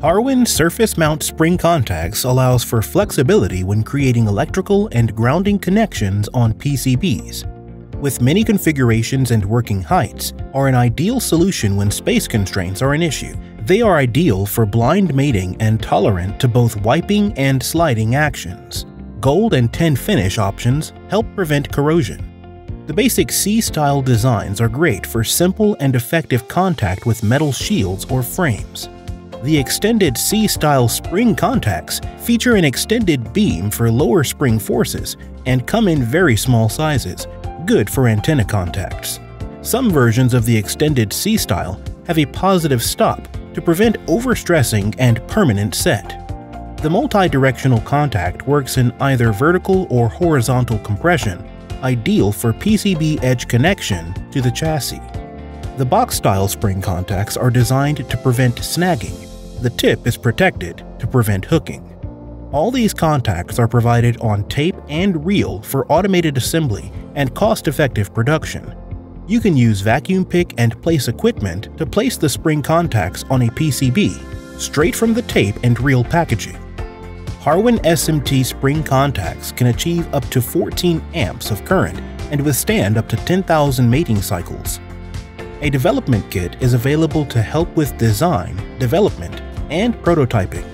Harwin Surface Mount Spring Contacts allows for flexibility when creating electrical and grounding connections on PCBs. With many configurations and working heights, are an ideal solution when space constraints are an issue. They are ideal for blind mating and tolerant to both wiping and sliding actions. Gold and tin finish options help prevent corrosion. The basic C-style designs are great for simple and effective contact with metal shields or frames. The extended C-style spring contacts feature an extended beam for lower spring forces and come in very small sizes, good for antenna contacts. Some versions of the extended C-style have a positive stop to prevent overstressing and permanent set. The multi-directional contact works in either vertical or horizontal compression, ideal for PCB edge connection to the chassis. The box-style spring contacts are designed to prevent snagging. The tip is protected to prevent hooking. All these contacts are provided on tape and reel for automated assembly and cost-effective production. You can use vacuum pick and place equipment to place the spring contacts on a PCB, straight from the tape and reel packaging. Harwin SMT spring contacts can achieve up to 14 amps of current and withstand up to 10,000 mating cycles. A development kit is available to help with design, development, and prototyping.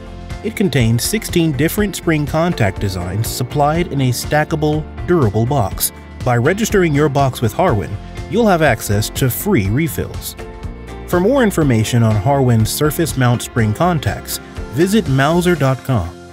It contains 16 different spring contact designs supplied in a stackable, durable box. By registering your box with Harwin, you'll have access to free refills. For more information on Harwin's surface mount spring contacts, visit Mouser.com.